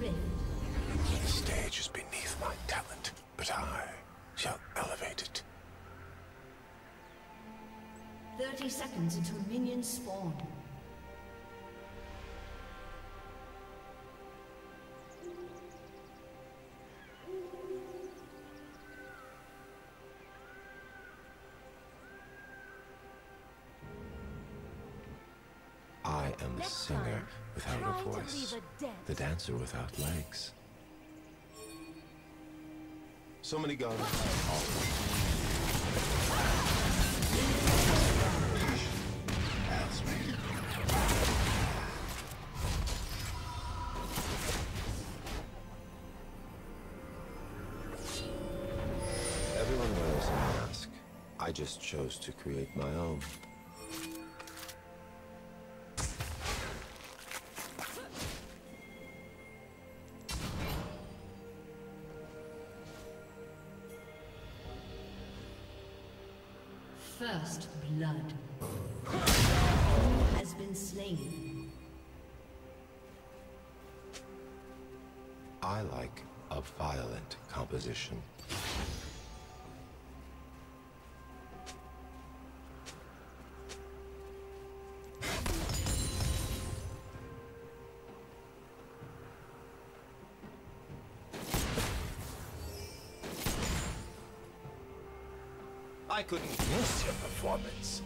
rift. The stage is beneath my talent, but I shall elevate it. 30 seconds until minions spawn. The Next singer time, without a voice, a the dancer without legs. So many guns. Everyone wears a mask. I just chose to create my own. I like a violent composition. I couldn't miss your performance.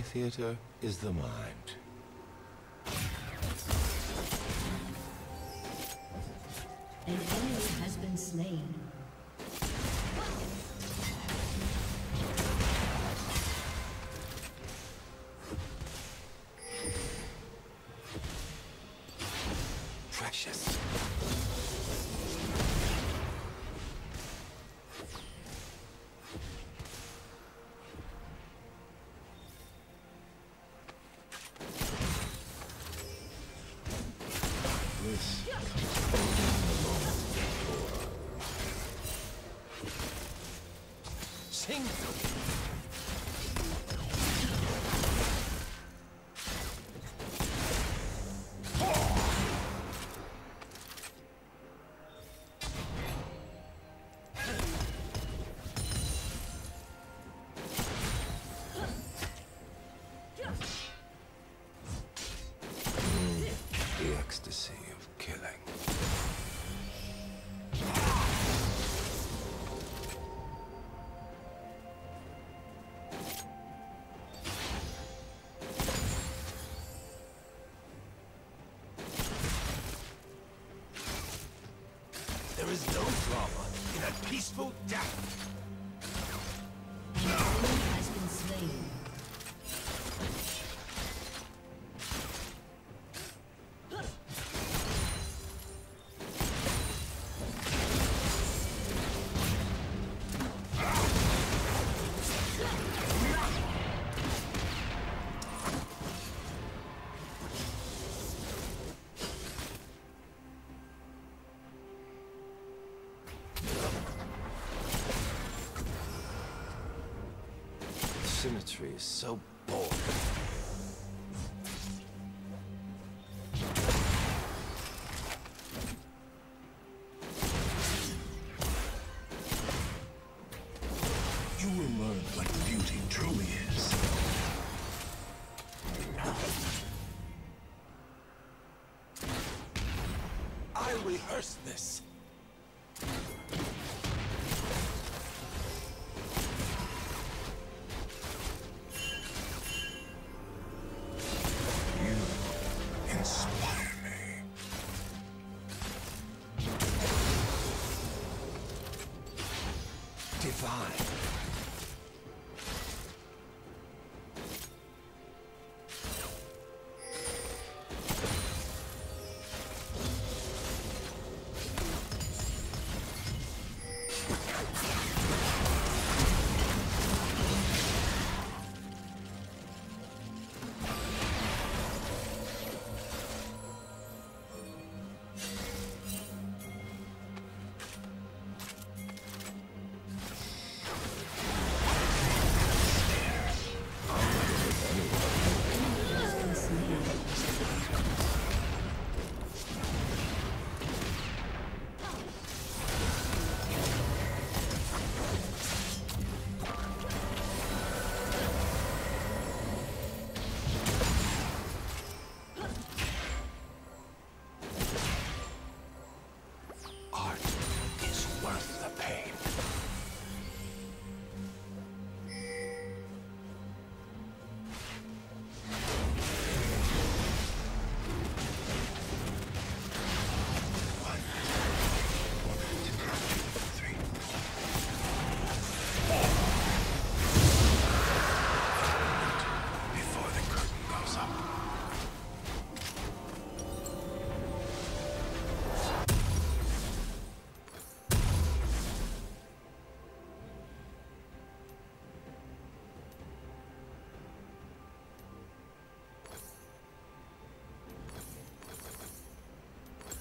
My theater is the mind. An enemy has been slain. Sing a peaceful death. symmetry is so boring. You will learn what beauty truly is. I rehearsed this.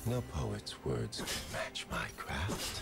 No poet's words could match my craft.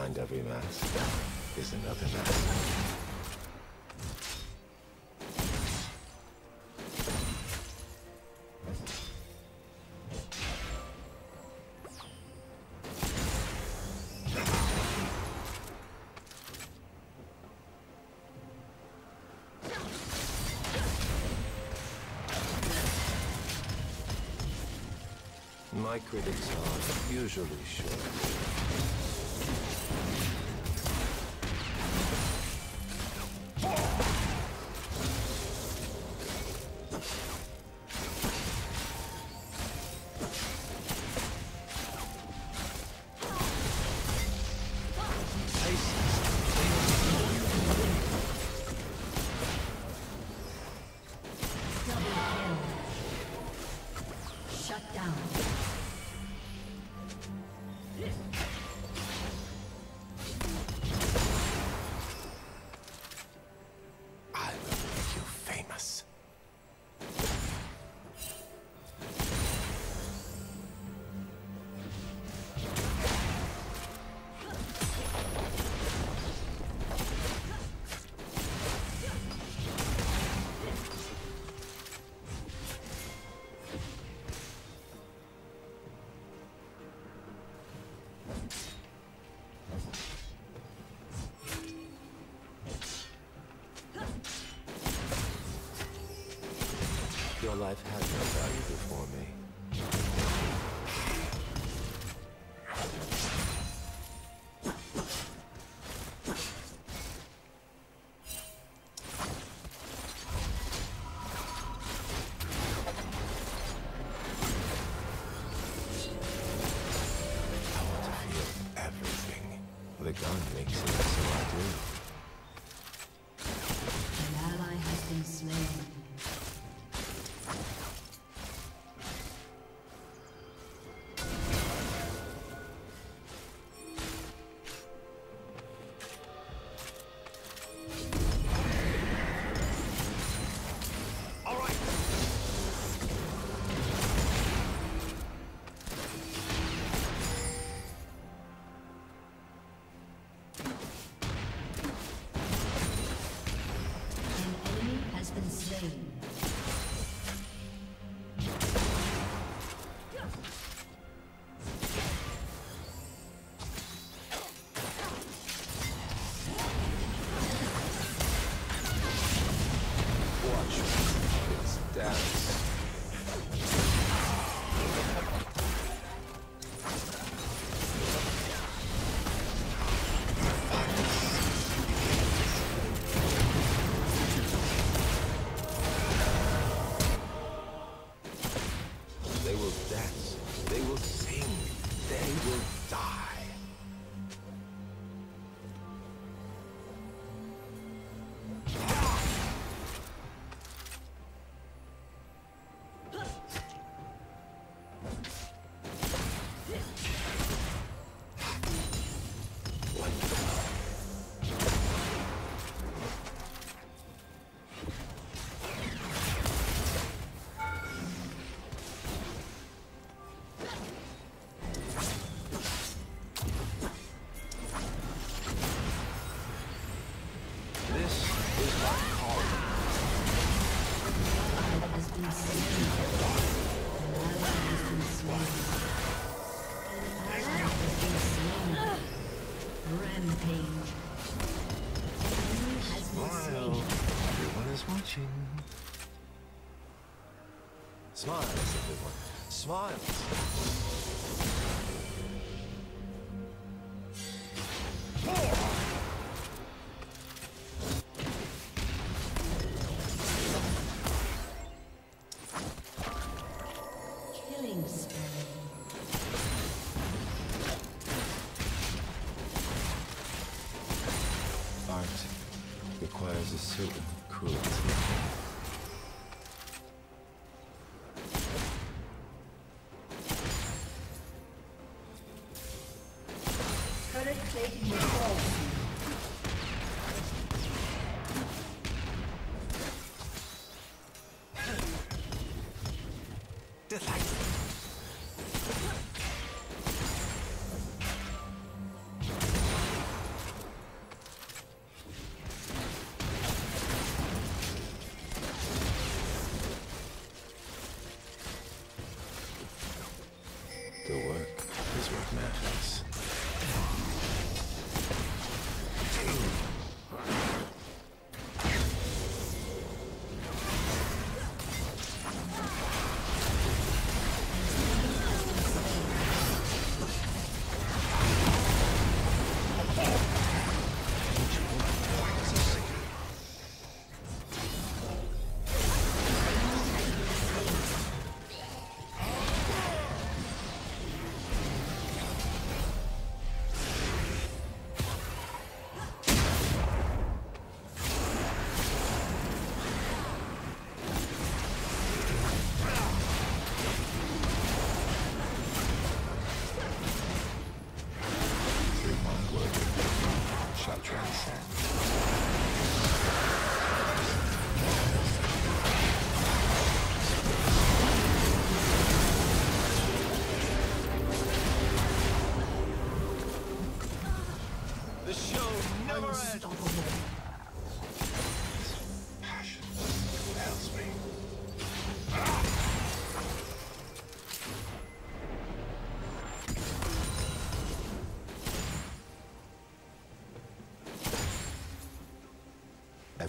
Behind every mask is another mask. My critics are usually sure. Life had no value before me. Smiles, everyone. Smiles.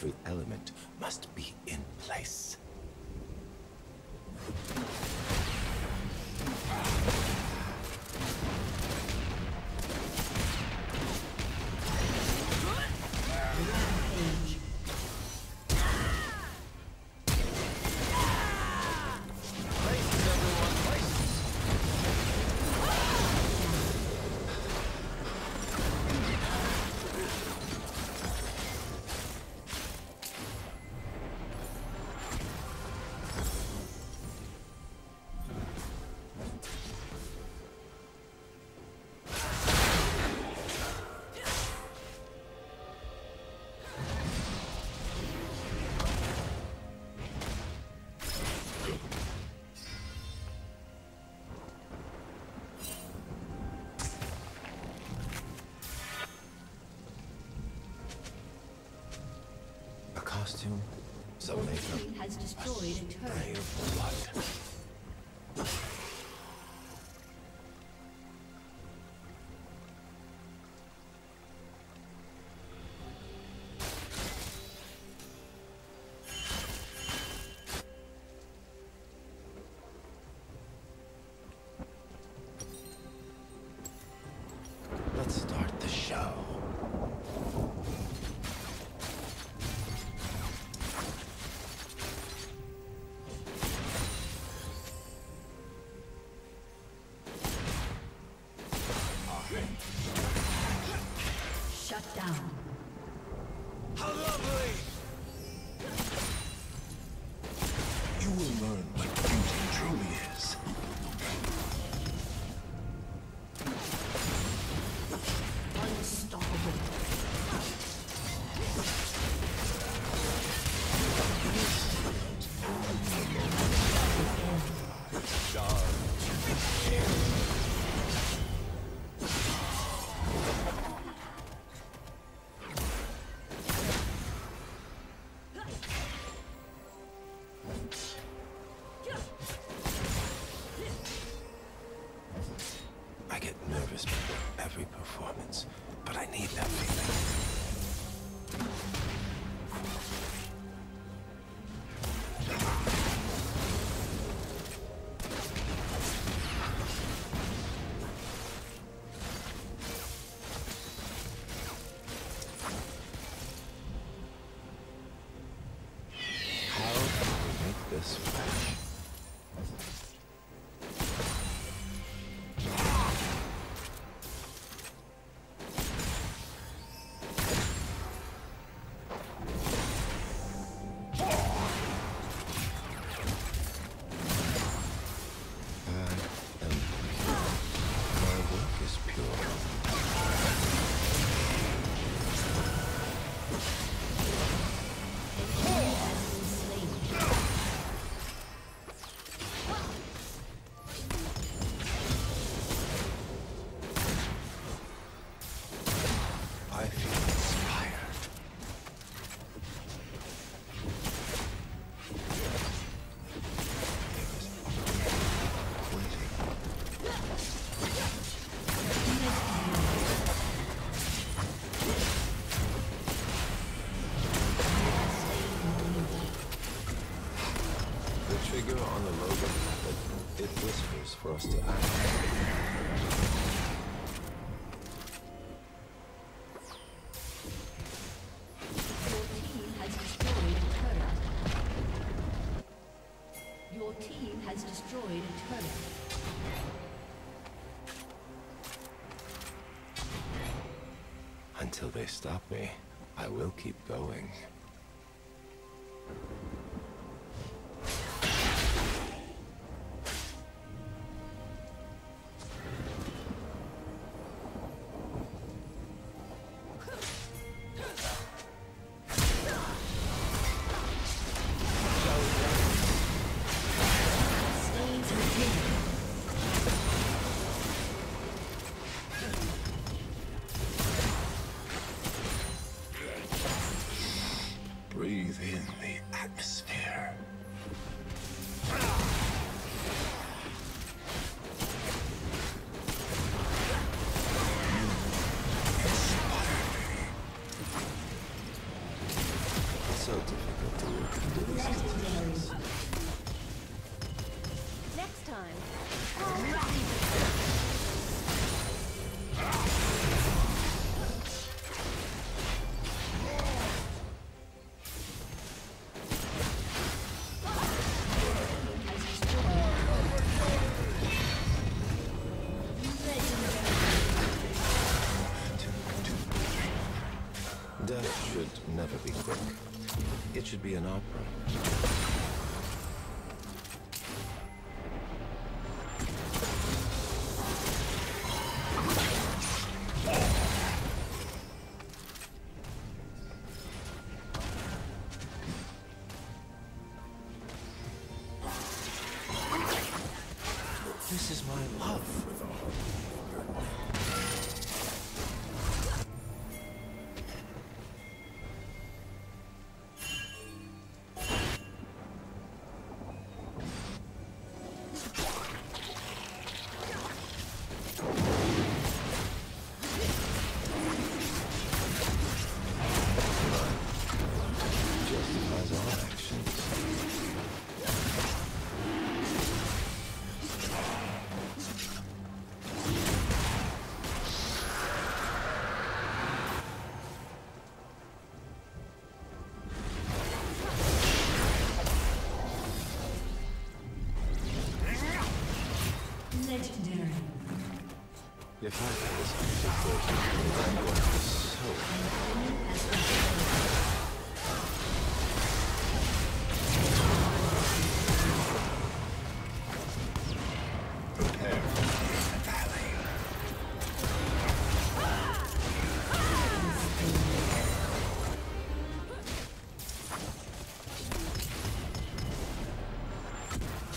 Every element must be in place. costume. So they has destroyed a turret. This Until they stop me, I will keep going.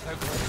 开锅